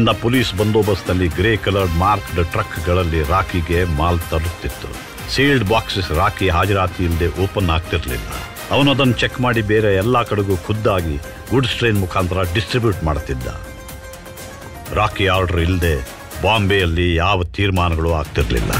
ಇಂದ ಪೊಲೀಸ್ ಬಂದೋಬಸ್ತ್ನಲ್ಲಿ grey coloured marked ಟ್ರಕ್ಗಳಲ್ಲಿ ರಾಕಿಗೆ ಮಾಲ್ ತರುತ್ತಿತ್ತು. ಸೀಲ್ಡ್ ಬಾಕ್ಸಸ್ ರಾಕಿ ಹಾಜರಾತಿ ಇಲ್ಲದೆ ಓಪನ್ ಆಗ್ತಿರ್ಲಿಲ್ಲ. ಅವನು ಅದನ್ನು ಚೆಕ್ ಮಾಡಿ ಬೇರೆ ಎಲ್ಲ ಕಡೆಗೂ ಖುದ್ದಾಗಿ ಗುಡ್ಸ್ ಟ್ರೈನ್ ಮುಖಾಂತರ ಡಿಸ್ಟ್ರಿಬ್ಯೂಟ್ ಮಾಡ್ತಿದ್ದ. ರಾಕಿ ಆರ್ಡರ್ ಇಲ್ಲದೆ ಬಾಂಬೆಯಲ್ಲಿ ಯಾವ ತೀರ್ಮಾನಗಳು ಆಗ್ತಿರಲಿಲ್ಲ.